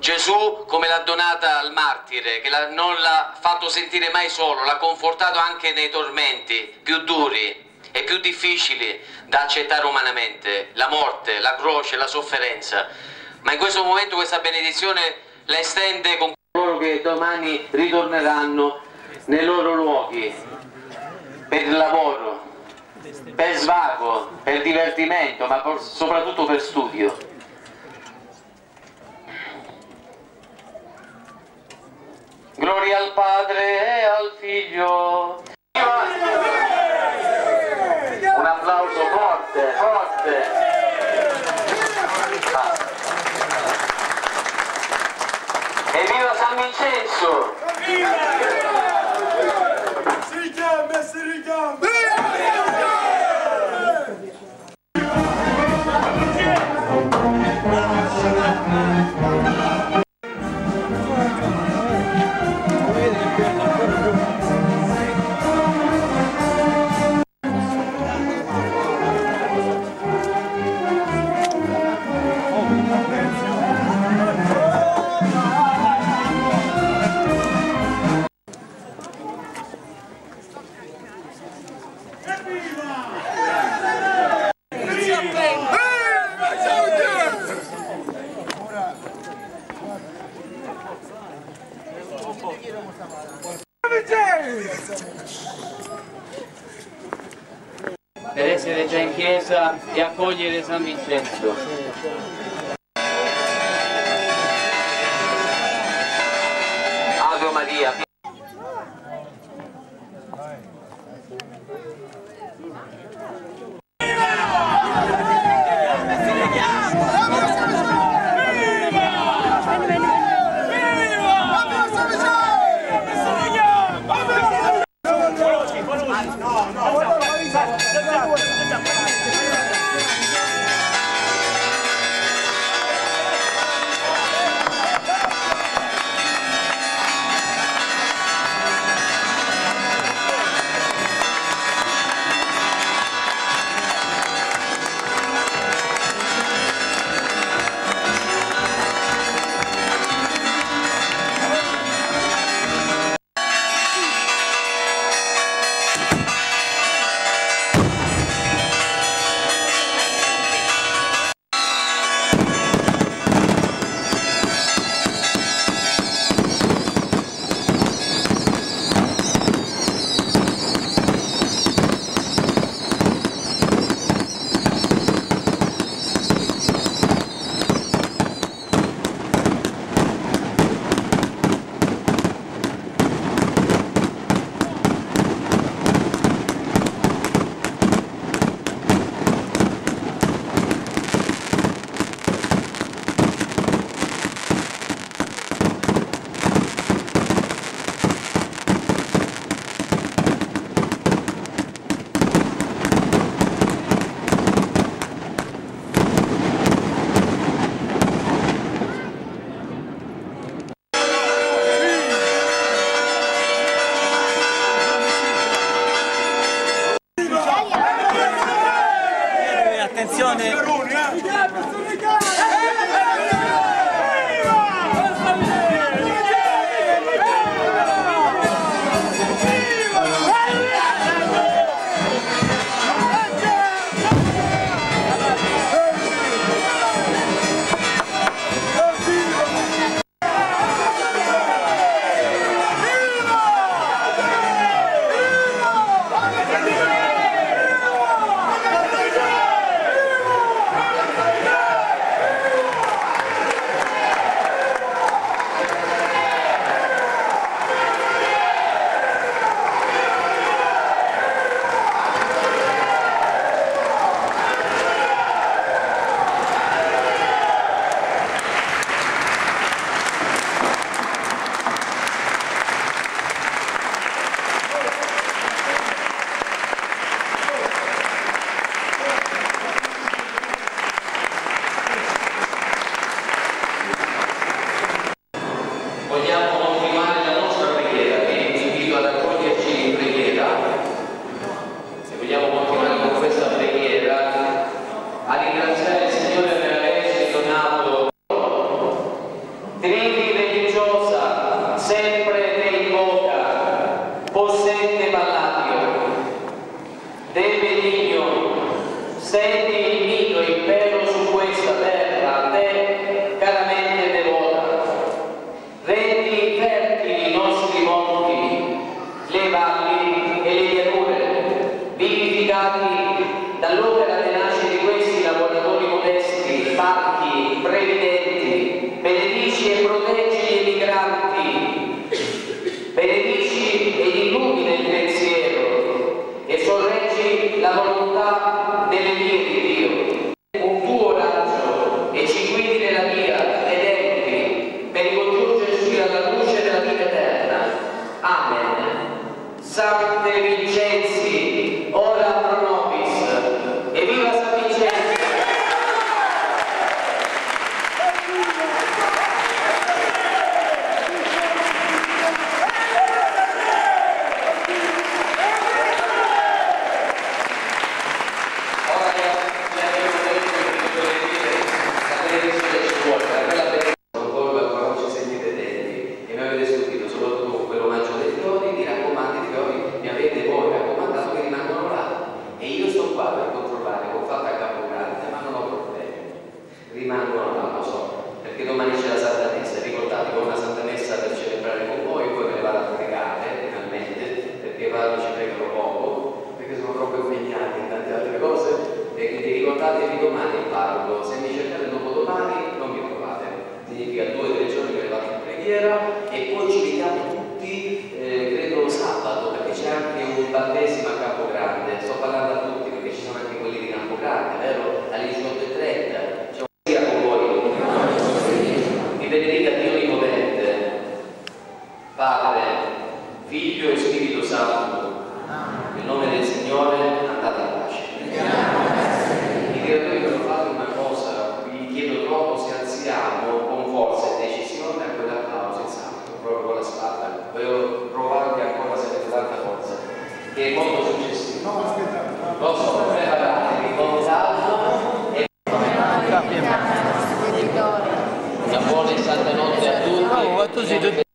Gesù come l'ha donata al martire, che non l'ha fatto sentire mai solo, l'ha confortato anche nei tormenti più duri e più difficili da accettare umanamente, la morte, la croce, la sofferenza. Ma in questo momento questa benedizione la estende con coloro che domani ritorneranno nei loro luoghi per il lavoro, per svago, per divertimento, ma soprattutto per studio. Gloria al Padre al Figlio. Per essere già in chiesa e accogliere San Vincenzo. Ave Maria. attenzione. e ridomani se mi Una buona e santa notte a tutti.